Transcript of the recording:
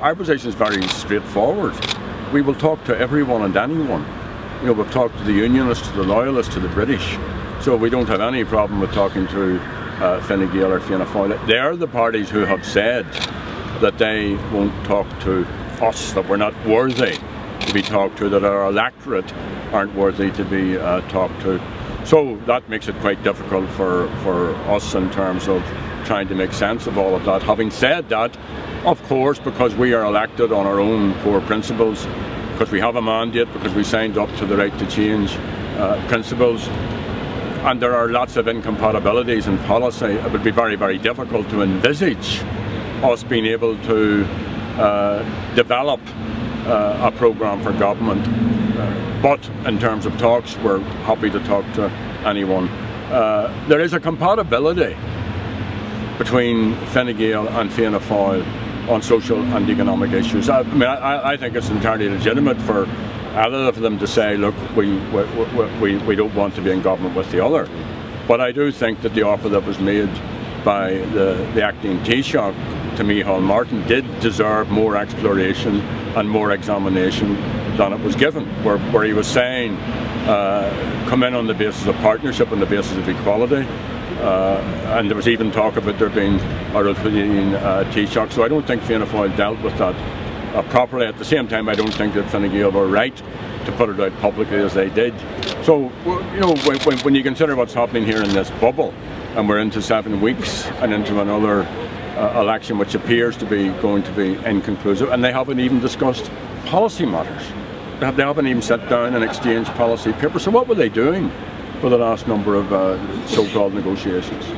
Our position is very straightforward. We will talk to everyone and anyone. You know, we've talked to the Unionists, to the Loyalists, to the British. So we don't have any problem with talking to uh, Fine Gael or Fianna Fáil. They're the parties who have said that they won't talk to us, that we're not worthy to be talked to, that our electorate aren't worthy to be uh, talked to. So that makes it quite difficult for, for us in terms of trying to make sense of all of that. Having said that, of course, because we are elected on our own core principles, because we have a mandate, because we signed up to the right to change uh, principles, and there are lots of incompatibilities in policy, it would be very, very difficult to envisage us being able to uh, develop uh, a programme for government. Uh, but in terms of talks, we're happy to talk to anyone. Uh, there is a compatibility between Fine Gael and Fianna Fáil on social and economic issues. I, mean, I, I think it's entirely legitimate for either of them to say, look, we, we, we, we don't want to be in government with the other. But I do think that the offer that was made by the, the acting Taoiseach to Micheál Martin did deserve more exploration and more examination than it was given, where, where he was saying, uh, come in on the basis of partnership, on the basis of equality, uh, and there was even talk about there being a Arulfudine uh, Taoiseach, so I don't think Fianna Fáil dealt with that uh, properly. At the same time, I don't think that Fine Gael were right to put it out publicly as they did. So, you know, when, when you consider what's happening here in this bubble, and we're into seven weeks and into another uh, election which appears to be going to be inconclusive, and they haven't even discussed policy matters. They haven't even sat down and exchanged policy papers. So what were they doing for the last number of uh, so-called negotiations?